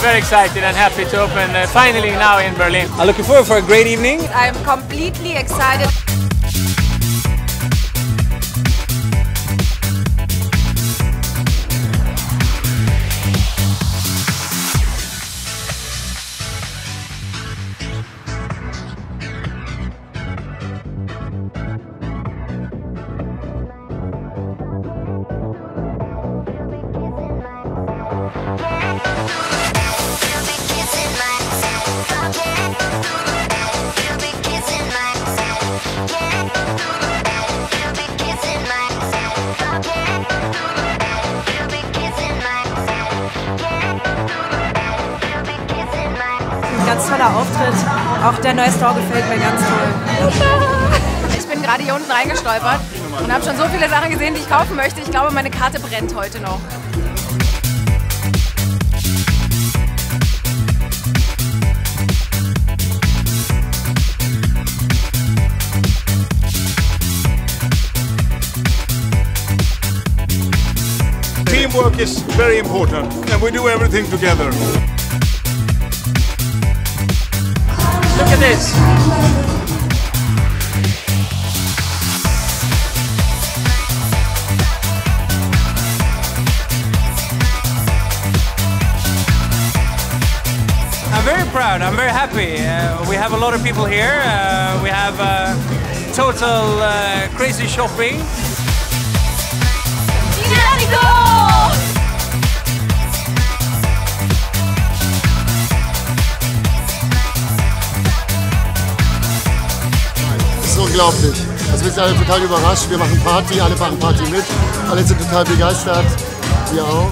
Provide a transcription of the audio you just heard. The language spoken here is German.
very excited and happy to open uh, finally now in Berlin. I'm looking forward for a great evening. I'm completely excited. Ganz toller Auftritt. Auch der neue Store gefällt mir ganz toll. Ich bin gerade hier unten reingestolpert und habe schon so viele Sachen gesehen, die ich kaufen möchte. Ich glaube, meine Karte brennt heute noch. Teamwork is very important and we do everything together. I'm very proud. I'm very happy. Uh, we have a lot of people here. Uh, we have uh, total uh, crazy shopping. Unglaublich. Also wir sind alle total überrascht. Wir machen Party, alle machen Party mit. Alle sind total begeistert. Wir auch.